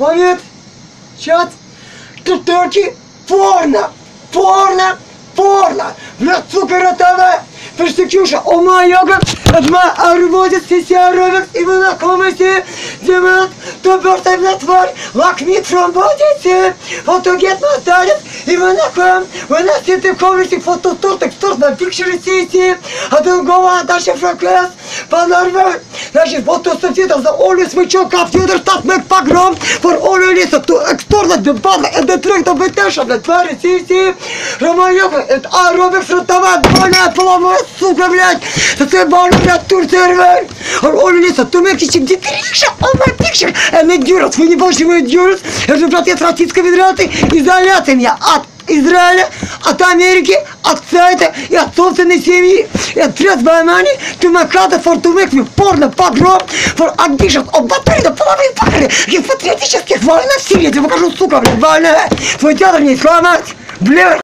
Момент. Сейчас. Тут порно. Порно. Porno! Блядь, сука, ротовая! Персекюша, о майога, одма арводит сесяровик, и вы на комнате, демон, то бёртай на тварь, лакмит тромбодите, фотогет моталит, и вы на ком, вы на сети комнате, фототортик, торт на пикчере сети, а другого дальше фракляс, понарвай, значит, фотософита за олю смычок, каптюдер, татмек погром, фор олю лиса, ту эксторна, дебана, это трек, то бетеша, блядь, твари, сети, ромайога, это аэробик сротова, двойная половая, сука, блядь, это бана, блядь, туртервер, олю лиса, ту мекичек, дитриша, о мой пикчер, это дюрас, вы не больше мой дюрас, это, с Российской Федерации, изоляция меня от Израиля, от Америки, от сайта и от собственной семьи. И от трезвой мани, ты маката for to make me порно, погром, for ambition, of батарея, половые пары, и патриотических войн в Сирии, я тебе покажу, сука, блядь, война, твой театр не сломать, блядь.